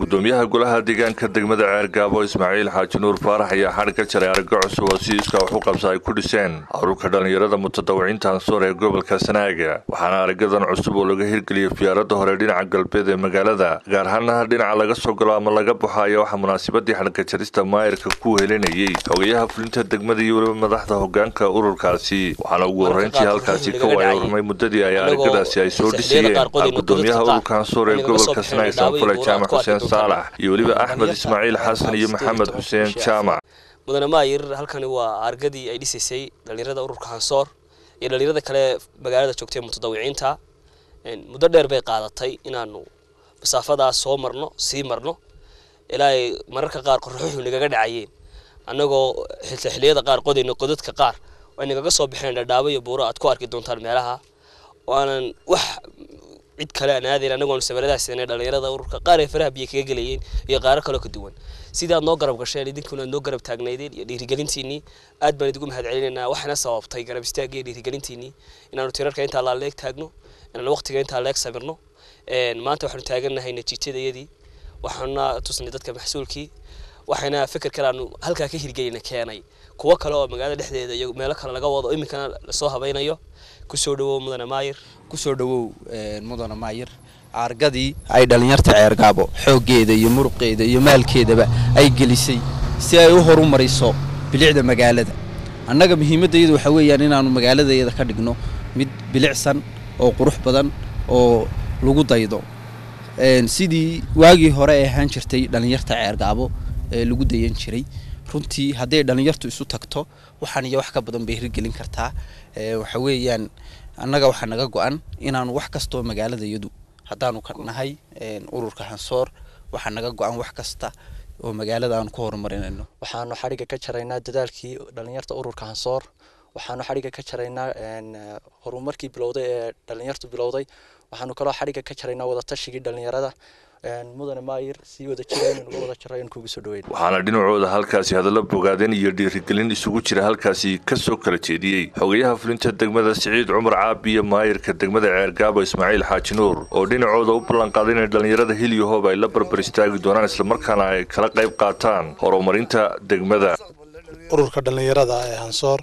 gudoomiyaha golaha deegaanka degmada ceergaabo ismaaciil xaaji nuur faarax ayaa xadhig ka jaray aragga cusub oo si iskaa wax u qabsa ay ku dhiseen. Ururka dhallinyarada mutadawiciinta ansoor ee gobolka sanaaga waxaana araggadan cusub oo laga hirgeliyay fiyaaradda hore dhinaca galbeed ee magaalada gaar ahaana dhinaca laga soo galo ama laga baxo ayaa waxaa munaasabadii xadhigka jarista maayirka ku helinayay xogayaha fulinta degmada iyo weliba madaxda hogaanka ururkaasi waxaana ugu horreyntii halkaasi ka waaya urmay muddadii ay araggadaasi ay soo dhisayeen gudoomiyaha ururka ansoor ee gobolka sanaaga sanfule jaamac xuseen saalax iyo weliba axmed ismaaciil xasan iyo maxamed xuseen jaamac mudane maayir halkani waa argadii ay dhisaysay dhallinyarada ururka hansoor iyo dhallinyarada kale magaalada joogtay mutadawiciinta. Muddo dheer bay qaadatay inaanu masaafadaas soo marno sii marno. Ilaa ay mararka qaar qorraxuxu nagaga dhacayeen. Annagoo xilliyada qaar qodayno qodadka qaar ay nagaga soo baxeen dhadhaabo iyo buuro aad ku arki doontaan meelaha. Oo aanan wax cid kale aan aadayn annagoon sabaradaas siinay dhallinyarada ururka qaar ay faraha biyo kaga gelayeen iyo qaaro kaloo ka duwan. Sidii aad noo garab gasheen idinkuna aad noo garab taagnaydeen iyo dhiirigelintiinii aad baan idigu mahad waxaana sababtay garab istaagga iyo dhiirigelintiinii inaanu tirarka intaa laa leeg taagno inaanu waqtiga intaa leeg sabirno. Maanta waxaanu taagannahay natiijadayadii waxaana tusnay dadka maxsuulkii waxayna fikir kale aanu halkaa ka hirgelina keenay kuwo kale oo magaalada dhexdeeda iyo meelo kale laga wado iminkana la soo habaynayo. Kusoo dhawow mudane maayir. Kusoo dhawow mudane maayir. Argadii ay dhallinyarta ceergaabo xooggeeda iyo muruqeeda iyo maalkeedaba ay gelisay si ay u horumariso bilicda magaalada. Annaga muhiimaddayadu waxaa weeyaan inaannu magaaladayada ka dhigno mid bilicsan oo qurux badan oo lagu daydo. Sidii waagii hore ay ahaan jirtay dhallinyarta ceergaabo ee lagu dayan jiray runtii hadday dhallinyartu isu tagto waxaan iyo wax ka badan bay hirgelin kartaa. Waxa weeyaan annaga waxaa naga go-an inaanu wax kastoo magaaladayadu haddaanu ka nahay ururka hansoor waxaa naga go-an wax kasta oo magaalada aanu ku horumarinayno waxaanu xadhigga ka jaraynaa dadaalkii dhallinyarta ururka hansoor. Waxaanu xadhigga ka jaraynaa horumarkii bilowday ee dhallinyartu bilowday. Waxaanu kaloo xadhigga ka jaraynaa wadatashigai dhallinyarada mudane maayir sii wada jira inaynu wada jaro in kuugu soo dhaweyn waxaana dhinacooda halkaasi hadallo bogaadeen iyo dhiirigelin isugu jira halkaasi ka soo kala jeediyey xogayaha fulinta degmada siciid cumar caabi iyo maayirka degmada ceergaabo ismaaciil xaaji nuur oo dhinacooda u ballanqaaday inay dhallinyarada hilyahoob ay la barbar istaagi doonaan islamarkaana ay kala qayb qaataan horumarinta degmada ururka dhallinyarada ee hansoor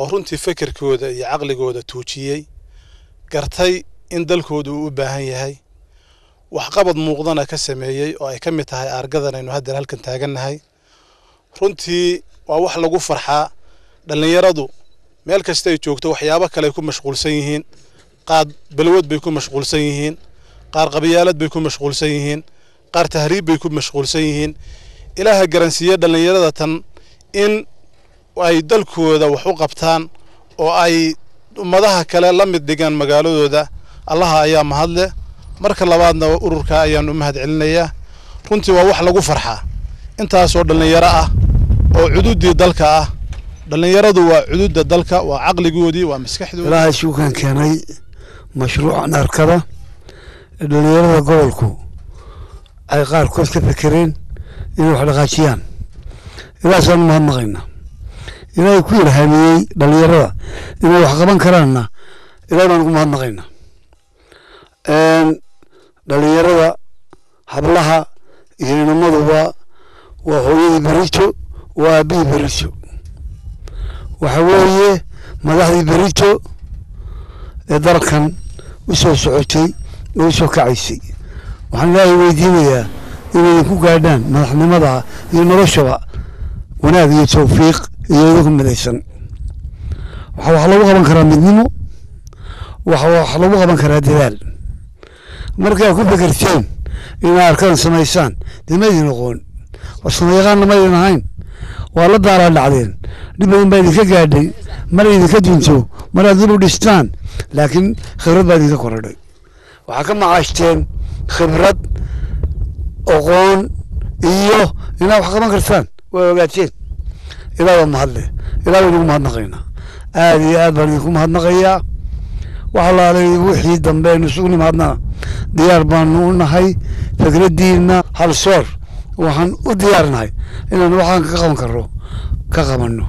oo runtii fekerkooda iyo caqligooda tuujiyey gartay in dalkooda uu u baahan yahay waxqabad muuqdana ka sameeyey oo ay ka mid tahay aargadan aynu haddeer halkan taagannahay. Runtii waa wax lagu farxaa. Dhallinyaradu meel kasta ay joogto waxyaabo kale ay ku mashquulsan yihiin. Qaar balwad bay ku mashquulsan yihiin. Qaar qabyaalad bay ku mashquulsan yihiin. Qaar tahriib bay ku mashquulsan yihiin. Ilaaha garansiiye dhallinyarada tan in ay dalkooda wax u qabtaan oo ay ummadaha kale la mid dhigaan magaaladooda allaha ayaa mahadleh marka labaadna ururka ayaan u mahad celinayaa runtii waa wax lagu farxaa. Intaasoo dhallinyaro ah oo cududdii dalka ah. Dhallinyaradu waa cududda dalka waa caqligoodii waa maskaxdoodii. Ilaahay suukan keenay mashruucan arkada. Dhallinyarada gobolku ay qaarkood ka fekereen inay wax dhaqaajiyaan. Ilaahaasaan u mahadnaqaynaa ilaahay ku ilhaamiyey dhallinyarada inay wax qaban karaanna. Ilahay baan ugu mahadnaqaynaa dhallinyarada hablaha iyo inamaduba waa hooyadii berito waa aabihii berito waxa weeye madaxdii berito ee dalkan u soo socotay oo u soo kacaysay. Waxaan ilaahay weydiinayaa inay idinku gaadhaan madaxnimada iyo noloshaba wanaag iyo tawfiiq iyo idagu midaysan waxa wax lagu qaban karaa midnimo waxa wax lagu qaban karaa dadaal markaa ku fekerteen inaa arkadan samaysaan dee maydin aqoon war samayaqaanna maydin ahayn. Waa la daaraa dhacdeen. Dhib badan baa idinka gaadhay mar idinka dunto maraad dib u dhistaan. Laakiin khibrad baa idinka korodhay. Waxaa ka macaashteen khibrad aqoon iyo inaad wax qaban kartaan. Waa ogaateen. Ilaa waa mahadle. Ilaa baynugu mahadnaqaynaa aada iyo aad baan idinku mahadnaqayaa wax alaalay wixii dambe aynu isugu nimaadnaa diyaar baanu u nahay fikraddiina halsoor waxaan u diyaarnahay inaan waxaan ka qaban karno ka qabanno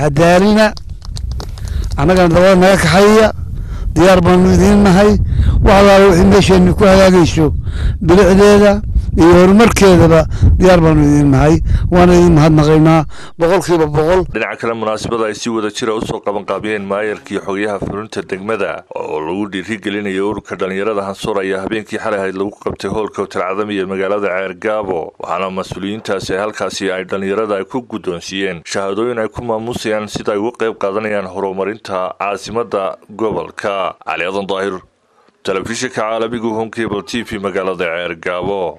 hadaalina annagana dabada naga kaxaya diyaar baanu idiin nahay wax alaala wixii meesheenna ku hagaagayso bilicdeeda iyo horumarkeedaba diyaar baanu idin nahay waana idin mahadnaqaynaa boqolkiiba boqol. Dhinaca kale munaasabada ay si wada jira u soo qabanqaabiyeen maayarkii xogayaha fulinta degmada oo lagu dhiirigelinayo ururka dhallinyarada hansoor ayaa habeenkii xalay ahayd lagu qabtay hoolka hotelcadami ee magaalada ceergaabo waxaana mas'uuliyiintaasi halkaasi ay dhallinyarada ay ku guddoonsiiyeen shahaadooyin ay ku maamuusayaan sida ay uga qayb qaadanayaan horumarinta caasimada gobolka. Cali adan daahir telefishinka caalamigu home cable t v magaalada ceergaabo